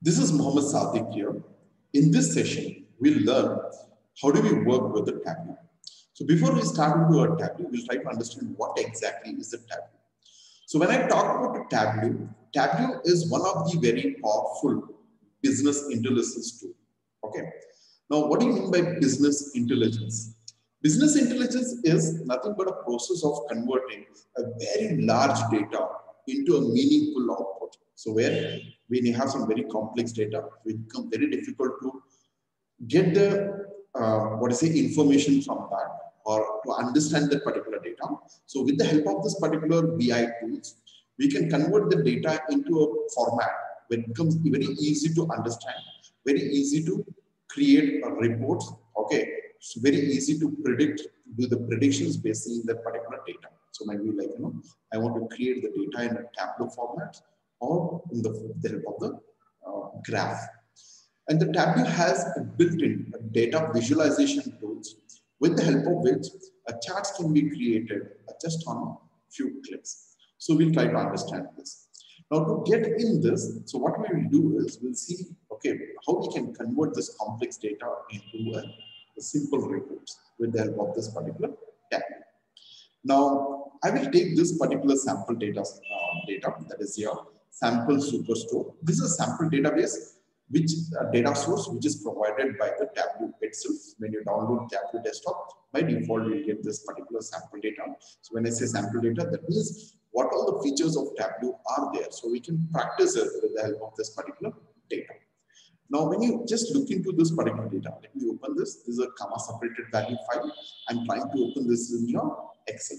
This is Mohammed Sadiq here. In this session, we'll learn how do we work with the Tableau. So before we start into our Tableau, we'll try to understand what exactly is the Tableau. So when I talk about Tableau, Tableau is one of the very powerful business intelligence tool. Okay. Now, what do you mean by business intelligence? Business intelligence is nothing but a process of converting a very large data into a meaningful output. So where when you have some very complex data, it becomes very difficult to get the uh, what is the information from that or to understand that particular data. So with the help of this particular BI tools, we can convert the data into a format where it becomes very easy to understand, very easy to create a report. Okay, it's very easy to predict, do the predictions based on that particular data. So maybe like, you know, I want to create the data in a Tableau format or in the, help of the uh, graph. And the Tableau has a built-in data visualization tools with the help of which a chart can be created just on a few clicks. So we'll try to understand this. Now to get in this, so what we will do is we'll see, okay, how we can convert this complex data into a, a simple reports with the help of this particular Tableau. Now, I will take this particular sample data, uh, data that is here, sample superstore. This is a sample database, which uh, data source which is provided by the Tableau itself. When you download Tableau desktop, by default you get this particular sample data. So when I say sample data, that means what all the features of Tableau are there. So we can practice it with the help of this particular data. Now, when you just look into this particular data, let me open this. This is a comma separated value file. I'm trying to open this in your Excel.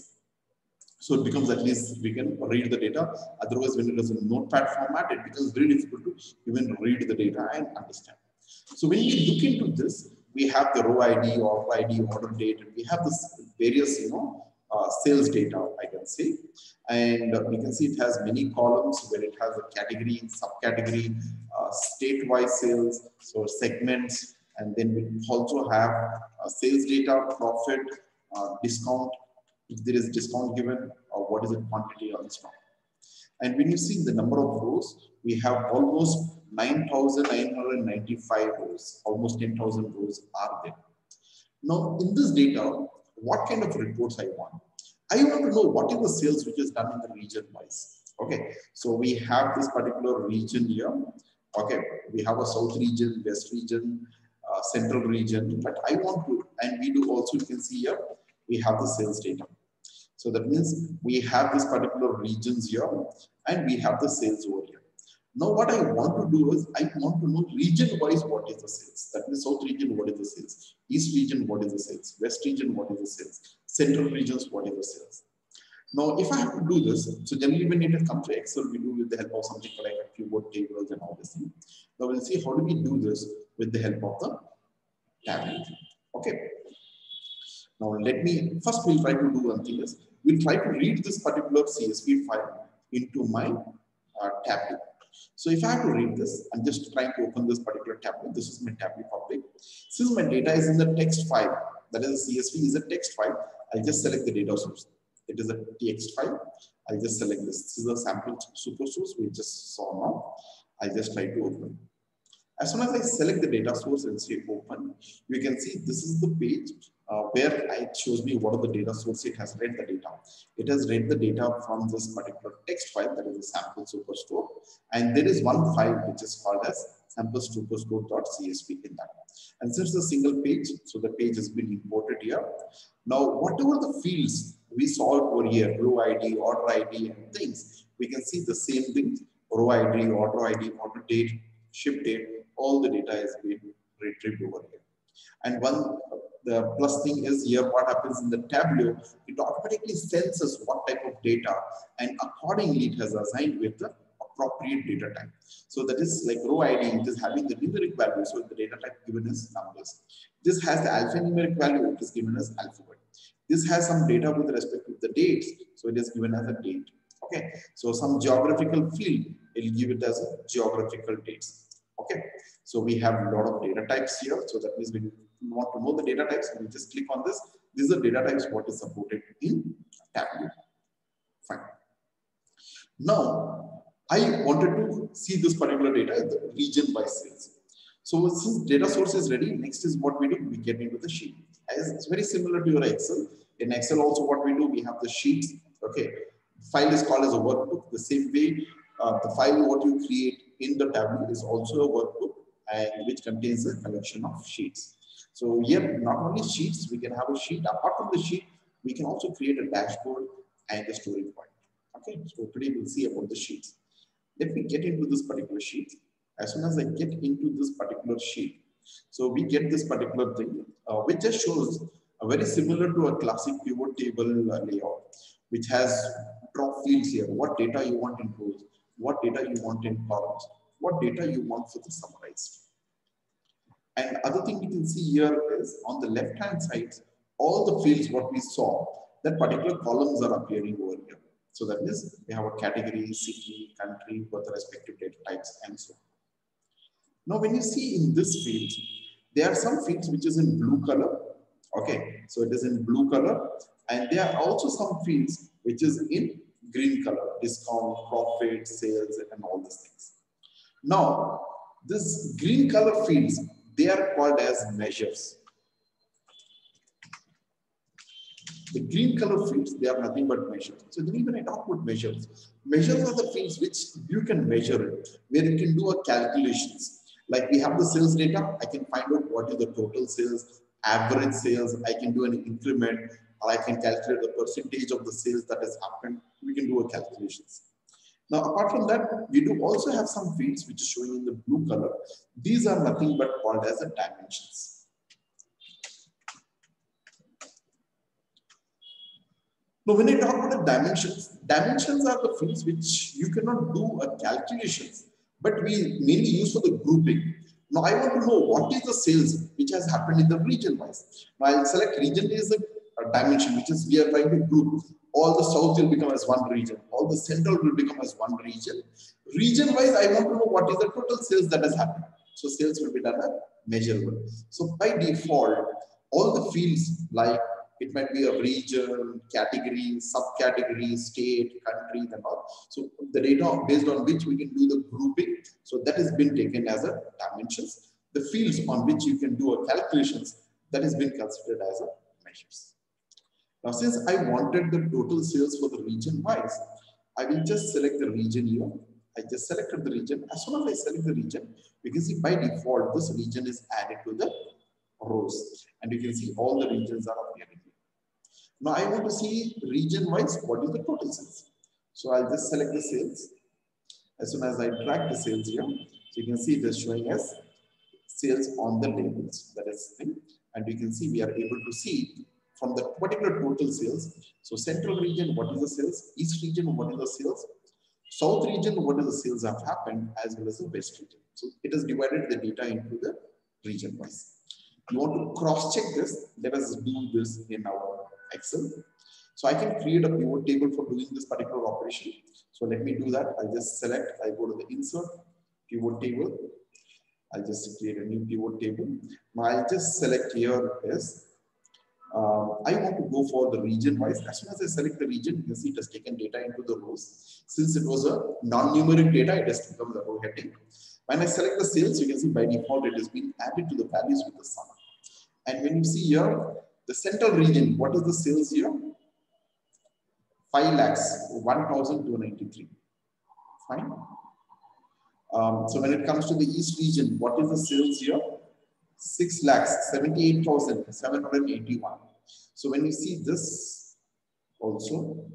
So it becomes at least we can read the data. Otherwise, when it is in notepad format, it becomes very difficult to even read the data and understand. So when we look into this, we have the row ID, order ID, order date, and we have this various, you know, uh, sales data, I can say. And uh, we can see it has many columns where it has a category, subcategory, uh, state-wise sales, so segments, and then we also have uh, sales data, profit, uh, discount, if there is a discount given, or what is the quantity on stock. And when you see the number of rows, we have almost 9,995 rows, almost 10,000 rows are there. Now, in this data, what kind of reports I want? I want to know what is the sales which is done in the region wise. Okay, so we have this particular region here. Okay, we have a south region, west region, uh, central region, but I want to, and we do also, you can see here, we have the sales data. So that means we have this particular regions here and we have the sales over here. Now what I want to do is I want to know region wise what is the sales. That means south region what is the sales, east region what is the sales, west region what is the sales, central regions what is the sales. Now if I have to do this, so generally when it comes to Excel we do with the help of something like a pivot tables and all this thing. Now we'll see how do we do this with the help of the Tableau. Okay. Now let me first we'll try to do one thing is we'll try to read this particular CSV file into my uh, Tableau. So if I have to read this, I'm just trying to open this particular Tableau. This is my Tableau Public. Since my data is in the text file, that is a CSV is a text file, I'll just select the data source. It is a text file. I'll just select this. This is a sample superstore we just saw now. I'll just try to open. As soon as I select the data source and say open, you can see this is the page uh, where it shows me what are the data source it has read the data. It has read the data from this particular text file that is a sample superstore. And there is one file which is called as sample superstore.csv in that. And since the single page, so the page has been imported here. Now, whatever the fields we saw over here, row ID, order ID, and things, we can see the same thing, row ID, order ID, order date, ship date, all the data is being retrieved over here. And one the plus thing is here what happens in the Tableau, it automatically senses what type of data and accordingly it has assigned with the appropriate data type. So that is like row ID, it is having the numeric value. So the data type given as numbers. This has the alphanumeric value, it is given as alphabet. This has some data with respect to the dates. So it is given as a date. Okay. So some geographical field, it will give it as geographical dates. Okay. So we have a lot of data types here. So that means we want to know the data types, we just click on this. These are the data types what is supported in Tableau. Fine. Now, I wanted to see this particular data, the region by sales. So since data source is ready, next is what we do, we get into the sheet. As it's very similar to your Excel. In Excel also what we do, we have the sheets, okay. File is called as a workbook. The same way, uh, the file what you create in the tableau is also a workbook and which contains a collection of sheets. So here, not only sheets, we can have a sheet. Apart from the sheet, we can also create a dashboard and a story point. Okay, so today we'll see about the sheets. Let me get into this particular sheet. As soon as I get into this particular sheet, so we get this particular thing, uh, which just shows a very similar to a classic pivot table uh, layout, which has drop fields here. What data you want in rows, what data you want in columns, what data you want for the summarized. And other thing we can see here is on the left-hand side, all the fields what we saw, that particular columns are appearing over here. So that means we have a category, city, country, for the respective data types and so on. Now, when you see in this field, there are some fields which is in blue color. Okay, so it is in blue color. And there are also some fields which is in green color, discount, profit, sales, and all these things. Now, this green color fields, they are called as measures. The green color fields, they are nothing but measures. So then even I talk about measures. Measures are the fields which you can measure it, where you can do a calculations. Like we have the sales data, I can find out what is the total sales, average sales, I can do an increment, or I can calculate the percentage of the sales that has happened. We can do a calculations. Now, apart from that, we do also have some fields which is showing in the blue color. These are nothing but called as the dimensions. Now, when I talk about the dimensions, dimensions are the fields which you cannot do a calculations, but we mainly use for the grouping. Now, I want to know what is the sales which has happened in the region wise. Now, I'll select region is a, a dimension, which is we are trying to group all the south will become as one region, all the central will become as one region. Region wise, I want to know what is the total sales that has happened. So sales will be done as measurable. So by default, all the fields like it might be a region, category, subcategory, state, country, and all. So the data based on which we can do the grouping. So that has been taken as a dimensions. The fields on which you can do a calculations that has been considered as a measures. Now, since I wanted the total sales for the region wise, I will just select the region here. I just selected the region. As soon as I select the region, you can see by default, this region is added to the rows. And you can see all the regions are appearing. Now, I want to see region wise, what is the total sales? So I'll just select the sales. As soon as I drag the sales here, so you can see it is showing as sales on the labels. That is thing. And you can see we are able to see from the particular total sales. So central region, what is the sales? East region, what is the sales? South region, what is the sales have happened as well as the west region. So it has divided the data into the region wise. You want to cross check this. Let us do this in our Excel. So I can create a pivot table for doing this particular operation. So let me do that. I'll just select, I go to the insert pivot table. I'll just create a new pivot table. I'll just select here is uh, I want to go for the region wise. As soon as I select the region, you can see it has taken data into the rows. Since it was a non-numeric data, it has become the row heading. When I select the sales, you can see by default it has been added to the values with the sum. And when you see here, the central region, what is the sales here? 5 lakhs, 1,293. Fine. Um, so when it comes to the east region, what is the sales here? 6 lakhs, 78,781. So when you see this also,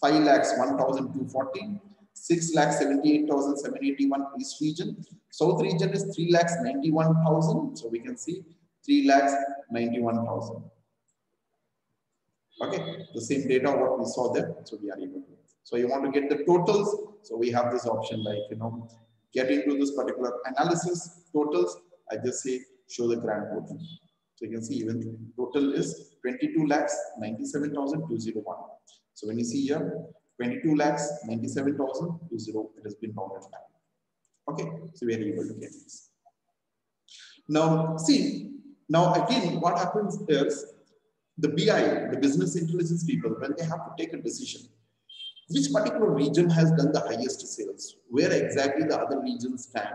5 lakhs, 1,240, 6 lakhs, 78,781 East region. South region is 3 lakhs, 91,000. So we can see 3 lakhs, 91,000. Okay, the same data what we saw there. So we are able to. So you want to get the totals. So we have this option like, you know, get into this particular analysis totals. I just say show the grand total. So you can see even total is 22 lakhs 97,201. So when you see here 22 lakhs 97,201, it has been rounded down. Okay, so we are able to get this. Now see, now again what happens is the BI, the business intelligence people, when they have to take a decision, which particular region has done the highest sales, where exactly the other regions stand.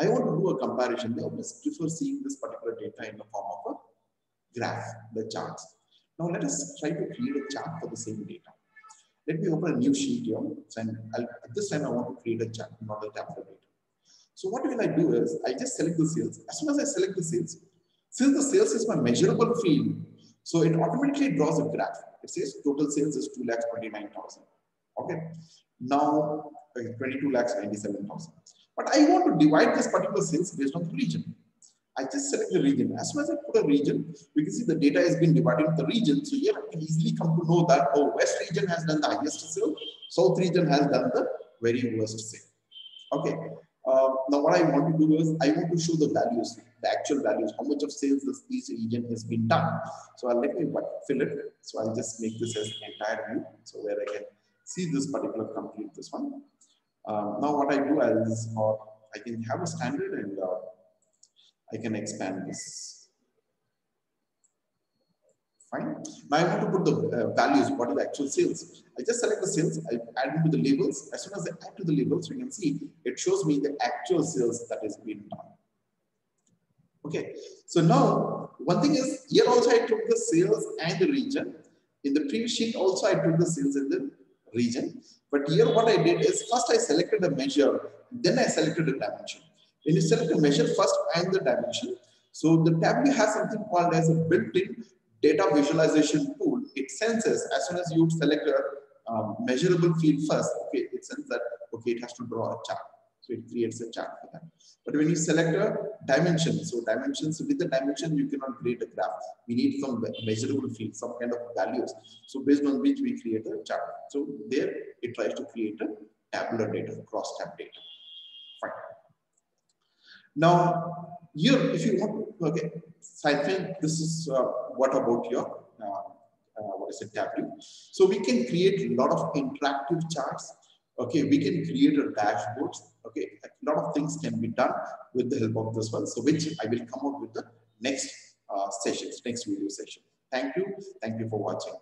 I want to do a comparison. They always prefer seeing this particular data in the form of a graph, the charts. Now let us try to create a chart for the same data. Let me open a new sheet here. And I'll, this time, I want to create a chart, not a tabular data. So what will I do is, I just select the sales. As soon as I select the sales, since the sales is my measurable field, so it automatically draws a graph. It says total sales is 2,29,000. Okay. Now, uh, 22 lakhs 97,000. But I want to divide this particular sales based on the region. I just select the region. As soon as I put a region, we can see the data has been divided into the region. So here I can easily come to know that, oh, West region has done the highest sale, South region has done the very worst sale. Okay. Uh, now what I want to do is I want to show the values, the actual values, how much of sales this each region has been done. So I'll let me fill it. So I'll just make this as entire view. So where I can see this particular company, this one. Um, now what I do is, or I can have a standard and uh, I can expand this. Fine. Now I want to put the uh, values, what are the actual sales. I just select the sales, I add into the labels. As soon as I add to the labels, you can see it shows me the actual sales that is being done. Okay, so now one thing is here also I took the sales and the region. In the previous sheet also I took the sales and the region. But here what I did is first I selected a measure, then I selected a dimension. When you select a measure first and the dimension, so the Tableau has something called as a built-in data visualization tool. It senses as soon as you select a um, measurable field first, okay, it senses that, okay, it has to draw a chart. So it creates a chart for that. But when you select a dimension, so dimensions with the dimension, you cannot create a graph. We need some measurable field, some kind of values. So based on which we create a chart. So there it tries to create a tabular data, cross tab data. Fine. Now, here, if you want, okay, so I think this is uh, what about your, uh, uh, what is it, Tableau. So we can create a lot of interactive charts. Okay, we can create a dashboard. Okay, a lot of things can be done with the help of this one. So which I will come up with the next uh, sessions, next video session. Thank you. Thank you for watching.